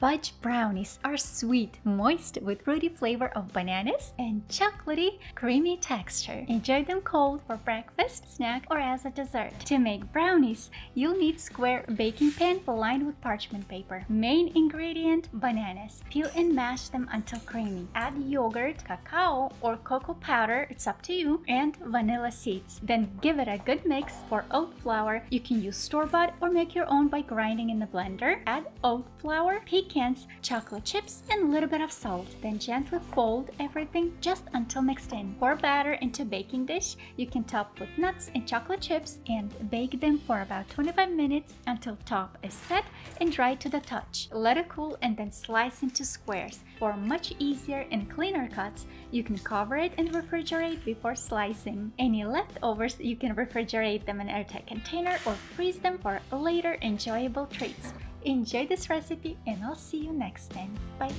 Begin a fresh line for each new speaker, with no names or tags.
fudge brownies are sweet, moist with fruity flavor of bananas and chocolatey, creamy texture. Enjoy them cold for breakfast, snack, or as a dessert. To make brownies, you'll need square baking pan lined with parchment paper. Main ingredient, bananas. Peel and mash them until creamy. Add yogurt, cacao, or cocoa powder, it's up to you, and vanilla seeds. Then give it a good mix. For oat flour, you can use store-bought or make your own by grinding in the blender. Add oat flour, pecans, chocolate chips, and a little bit of salt. Then gently fold everything just until mixed in. Pour batter into baking dish. You can top with nuts and chocolate chips and bake them for about 25 minutes until top is set and dry to the touch. Let it cool and then slice into squares. For much easier and cleaner cuts, you can cover it and refrigerate before slicing. Any leftovers, you can refrigerate them in airtight container or freeze them for later enjoyable treats. Enjoy this recipe and I'll see you next time. Bye!